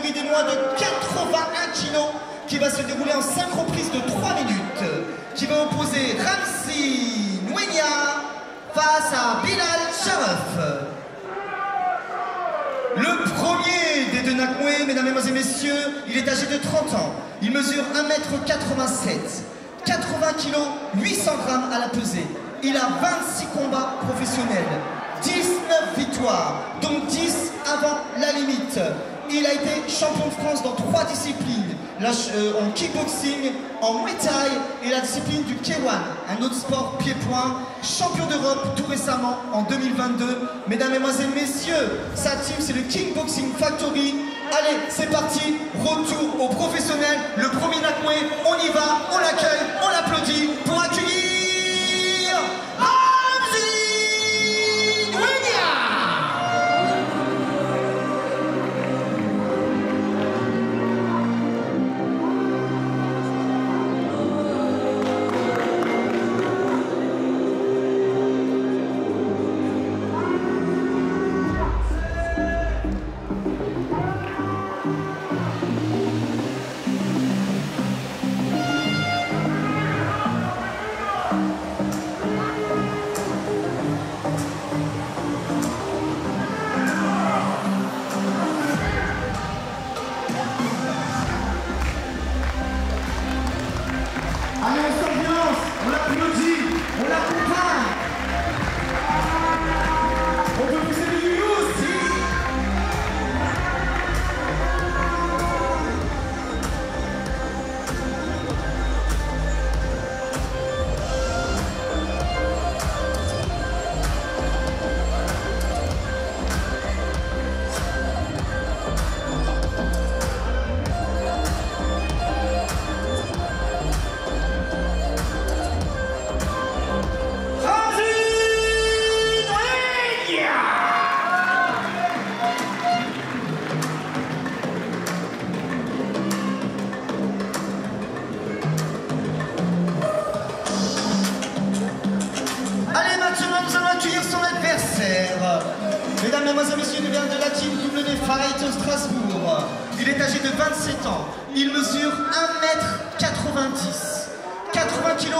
des moins de 81 kilos qui va se dérouler en 5 reprises de 3 minutes, qui va opposer Ramsi Nwenya face à Bilal Sharaf. Le premier des deux Nakmoué, mesdames, et messieurs, il est âgé de 30 ans. Il mesure 1m87, 80 kg, 800 grammes à la pesée. Il a 26 combats professionnels, 19 victoires, dont 10 avant la limite. Il a été champion de France dans trois disciplines, euh, en kickboxing, en Muay Thai et la discipline du K1, un autre sport pied-point, champion d'Europe tout récemment en 2022. Mesdames, Mesdemoiselles, Messieurs, sa team c'est le Kickboxing Factory. Allez, c'est parti, retour au professionnel, le premier Nakmwe, on y va, on l'accueille, on l'applaudit pour accueillir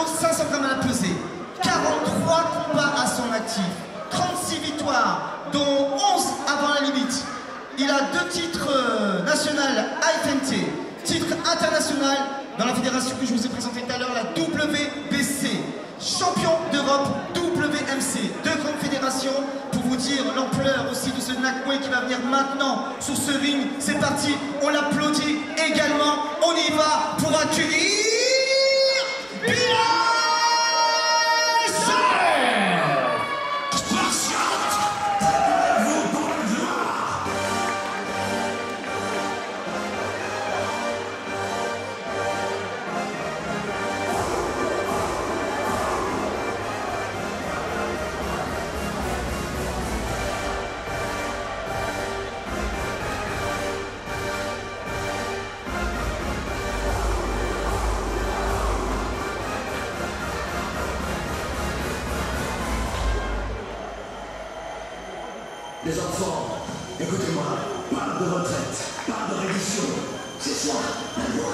500 grammes à la 43 combats à son actif, 36 victoires, dont 11 avant la limite. Il a deux titres euh, nationaux AFNT, titre international dans la fédération que je vous ai présentée tout à l'heure, la WBC, champion d'Europe WMC, deux grandes fédérations pour vous dire l'ampleur aussi de ce Nakwe qui va venir maintenant sur ce ring. C'est parti, on l'applaudit également, on y va pour accueillir. Les enfants, écoutez-moi, pas de retraite, pas de révision. C'est ça, la loi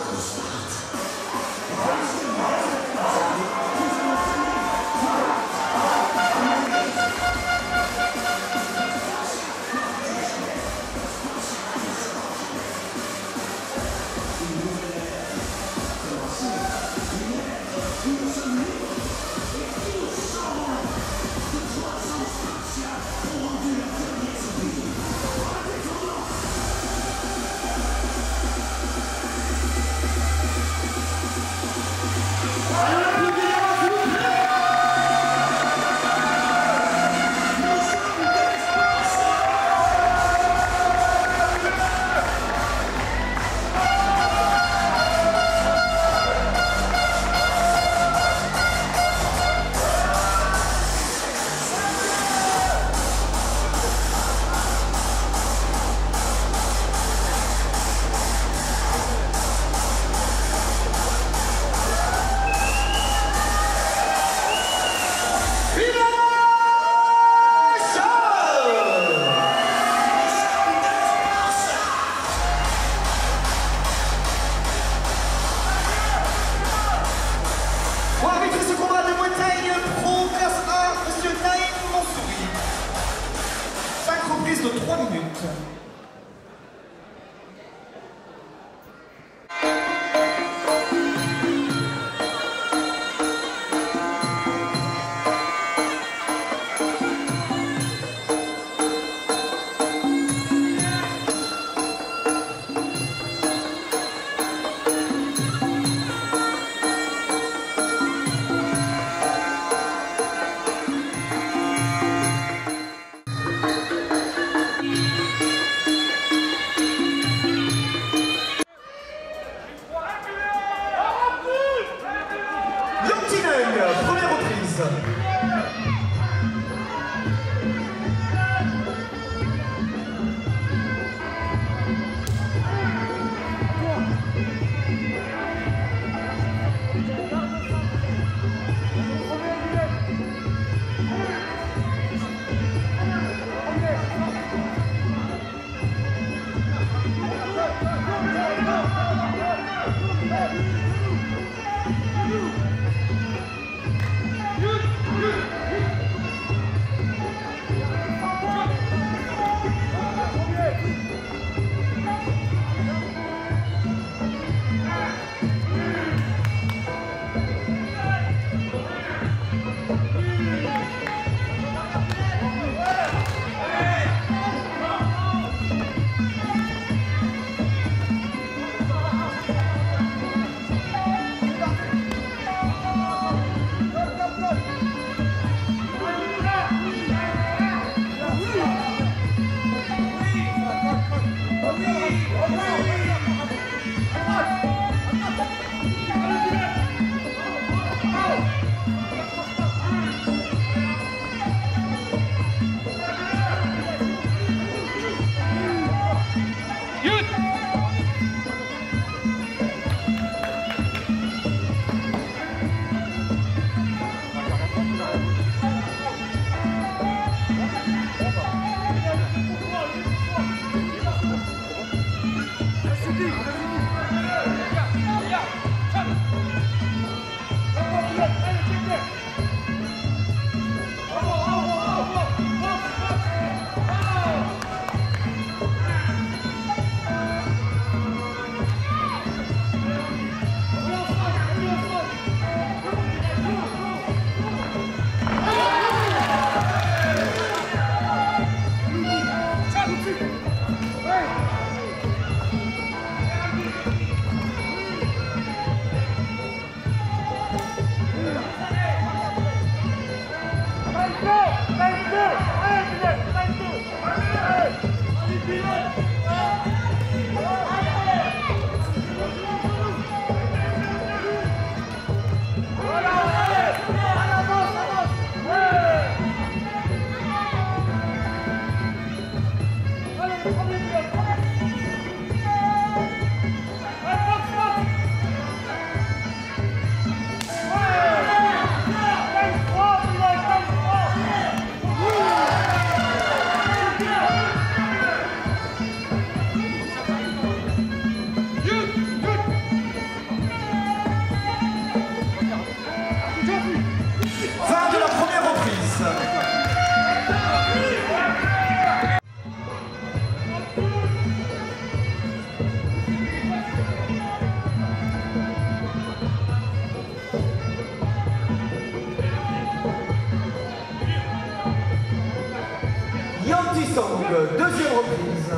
Deuxième reprise.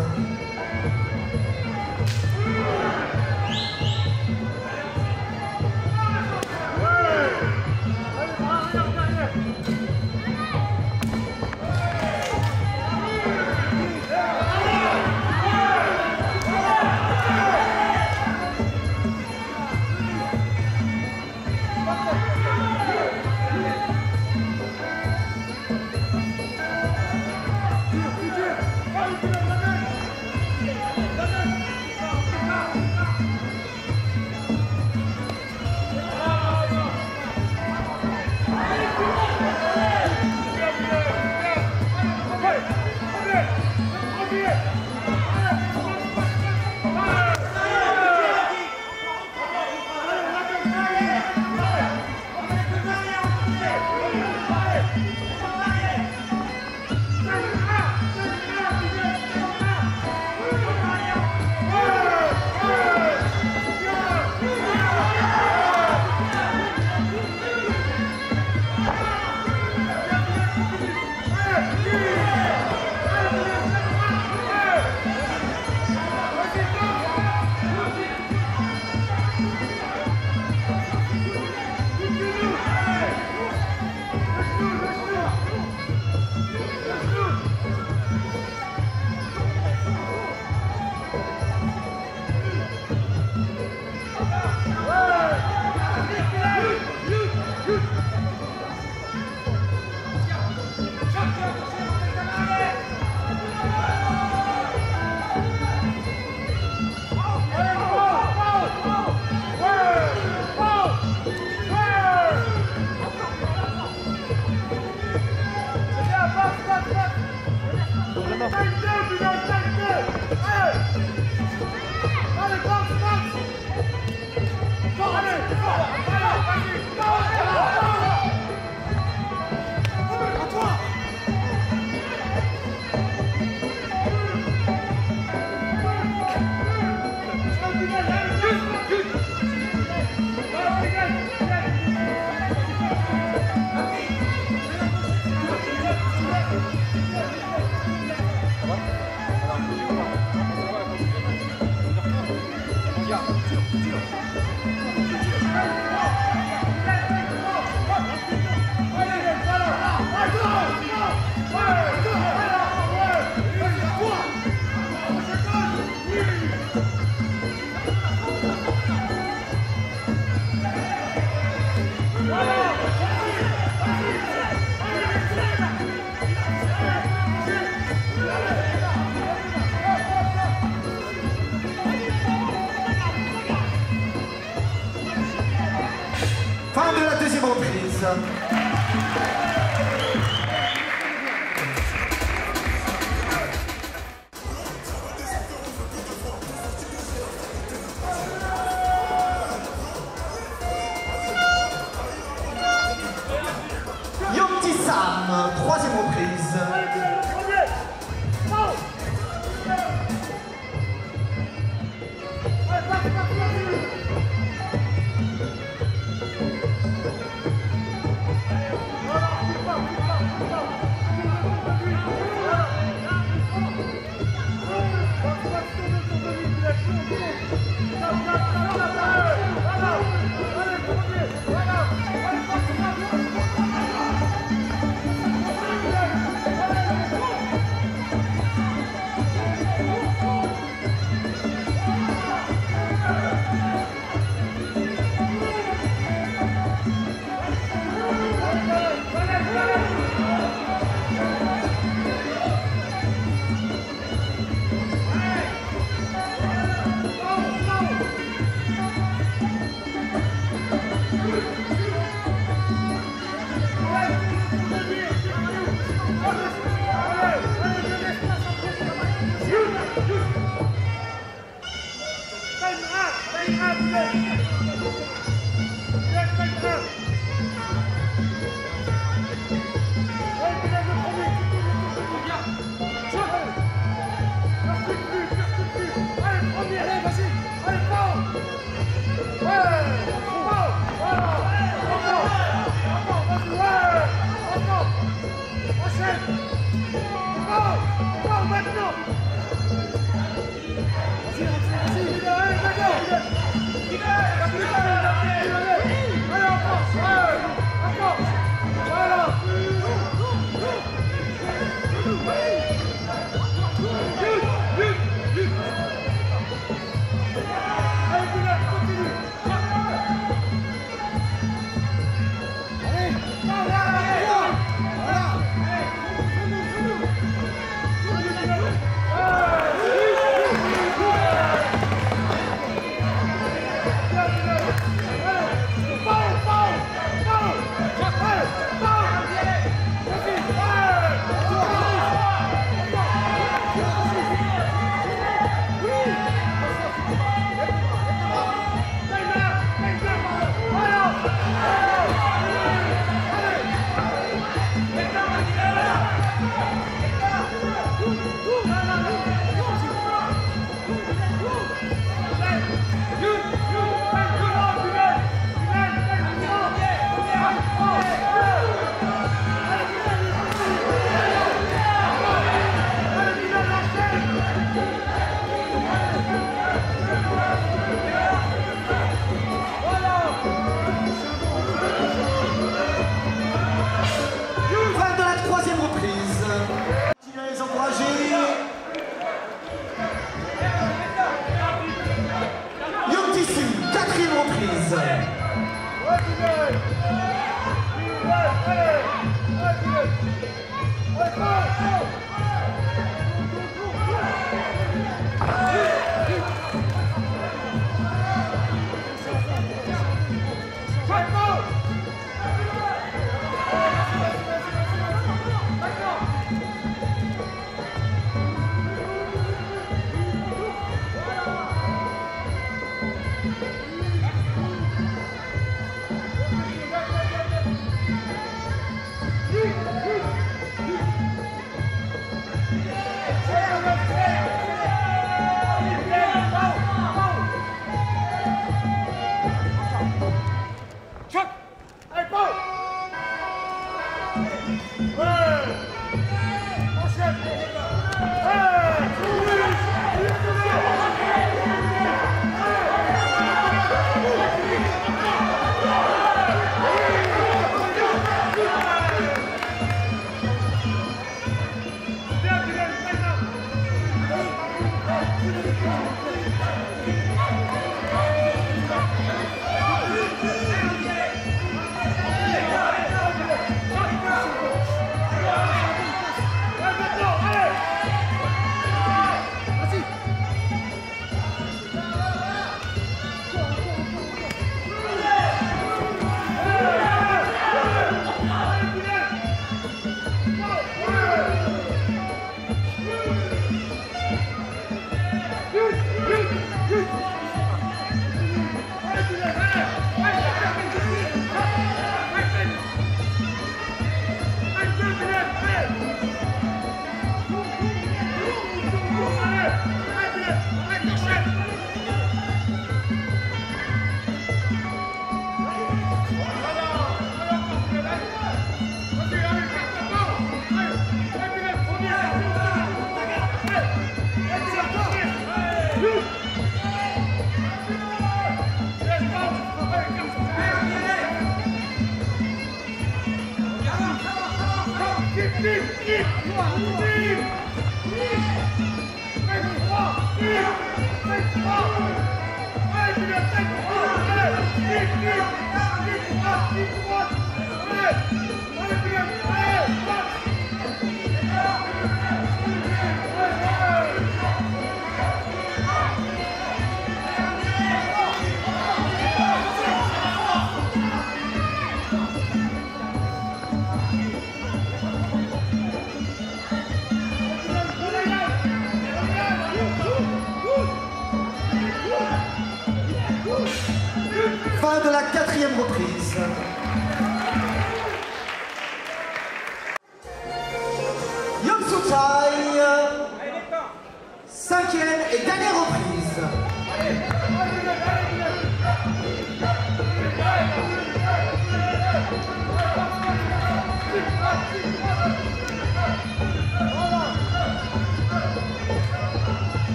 Reprise. Yopti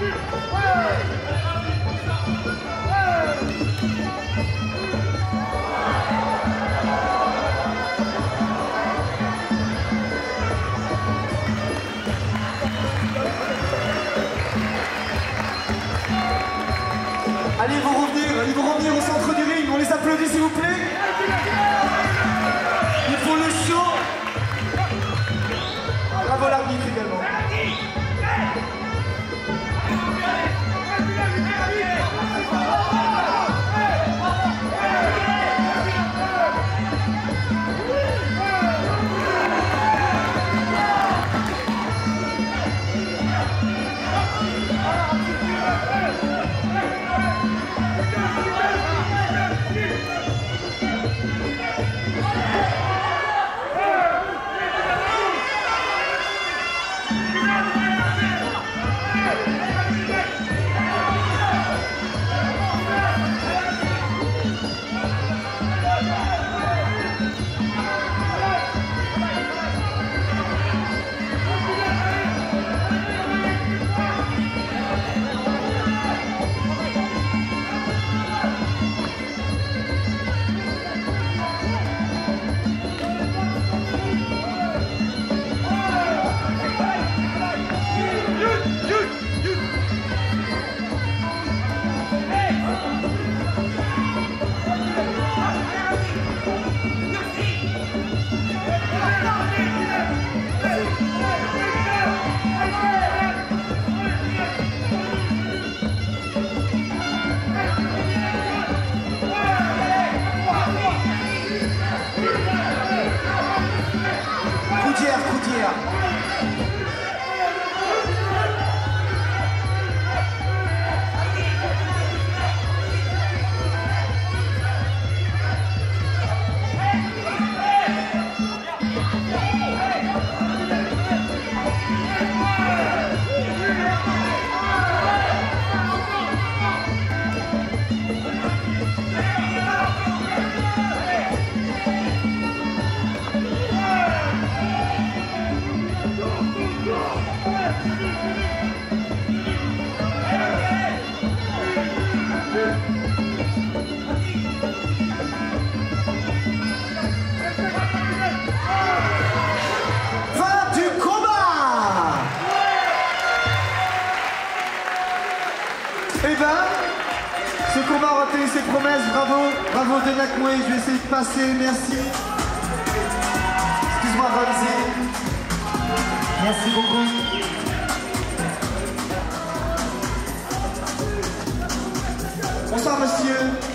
Allez, vont revenir, ils vont revenir au centre du ring. On les applaudit, s'il vous plaît. Ils font le show. Bravo l'arbitre également. Tenu ses promesses, bravo, bravo de Nakmoué, je vais essayer de passer, merci. Excuse-moi Ramsey. Merci beaucoup. Bonsoir monsieur.